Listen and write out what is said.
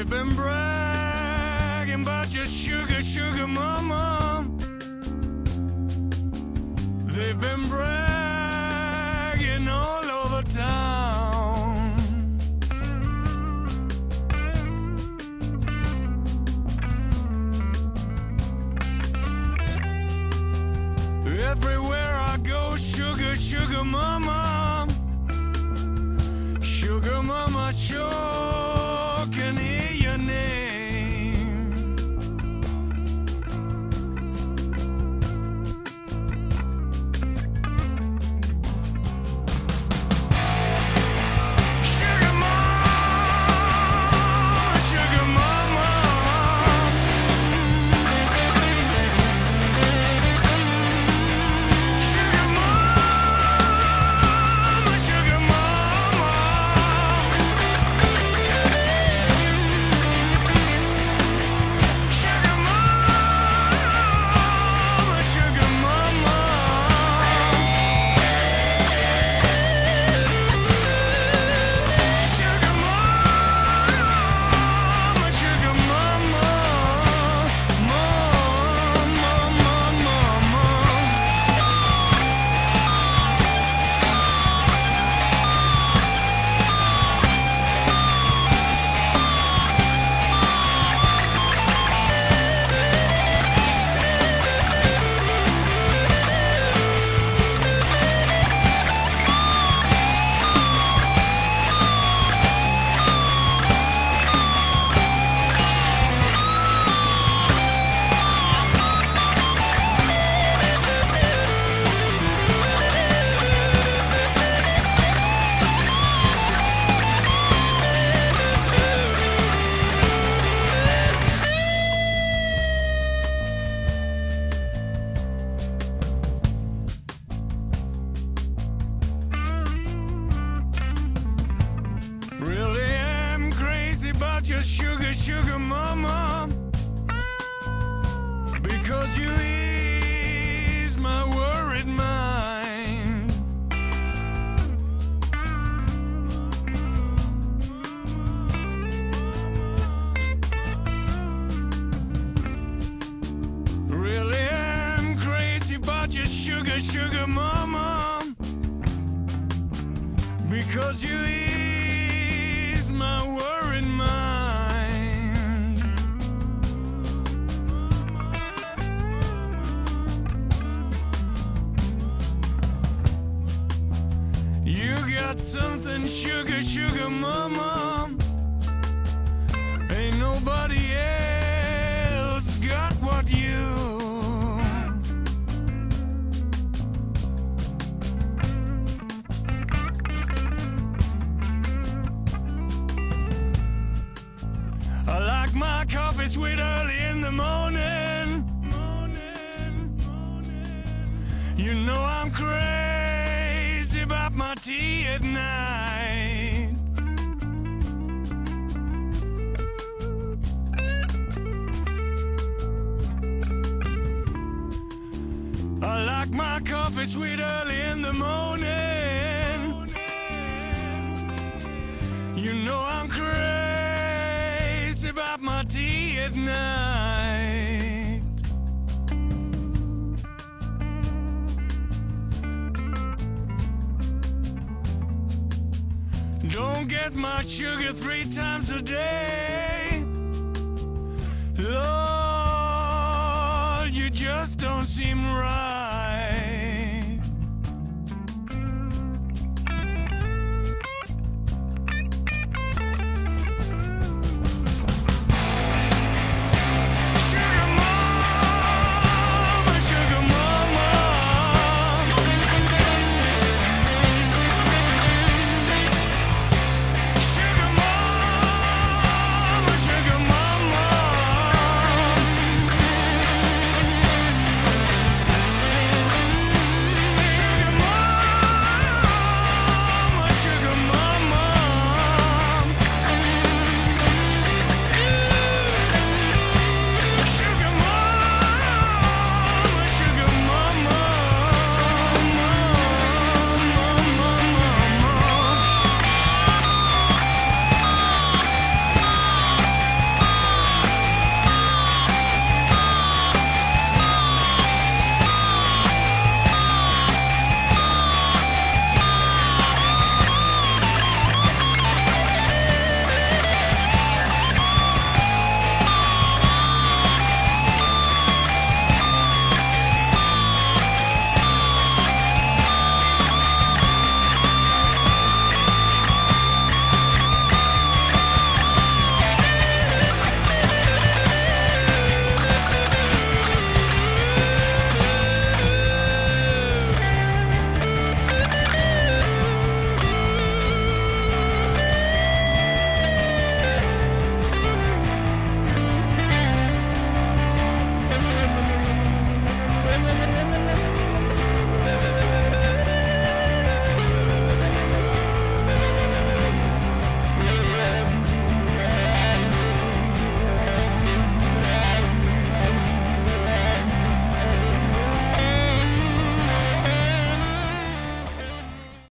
They've been bragging about your sugar, sugar mama. They've been bragging all over town. Everywhere I go, sugar, sugar mama. Sugar mama, sure your sugar, mama. Because you ease my worried mind. Really am crazy about your sugar, sugar mama. Because you ease my worried mind. You got something, sugar, sugar mama. Ain't nobody else got what you. I like my coffee sweet early in the morning. Morning, morning. You know I'm crazy at night. I like my coffee sweet early in the morning. You know I'm crazy about my tea at night. Don't get my sugar three times a day. Lord,